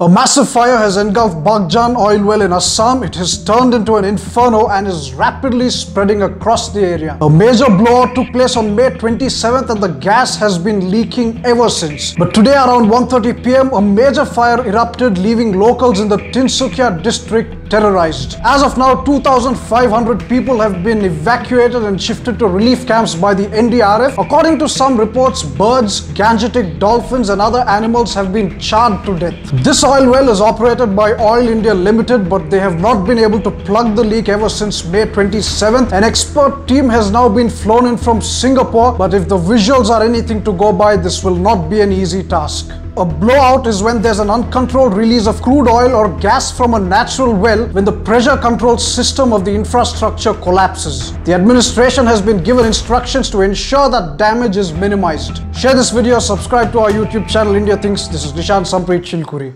A massive fire has engulfed Baghjan oil well in Assam. It has turned into an inferno and is rapidly spreading across the area. A major blowout took place on May 27th and the gas has been leaking ever since. But today around 1.30 pm, a major fire erupted leaving locals in the Tinsukia district terrorized. As of now, 2,500 people have been evacuated and shifted to relief camps by the NDRF. According to some reports, birds, gangetic dolphins and other animals have been charred to death. This oil well is operated by Oil India Limited, but they have not been able to plug the leak ever since May 27th. An expert team has now been flown in from Singapore, but if the visuals are anything to go by, this will not be an easy task. A blowout is when there's an uncontrolled release of crude oil or gas from a natural well when the pressure control system of the infrastructure collapses. The administration has been given instructions to ensure that damage is minimized. Share this video, subscribe to our YouTube channel India Thinks. This is Nishan Sampreeth Chilkuri.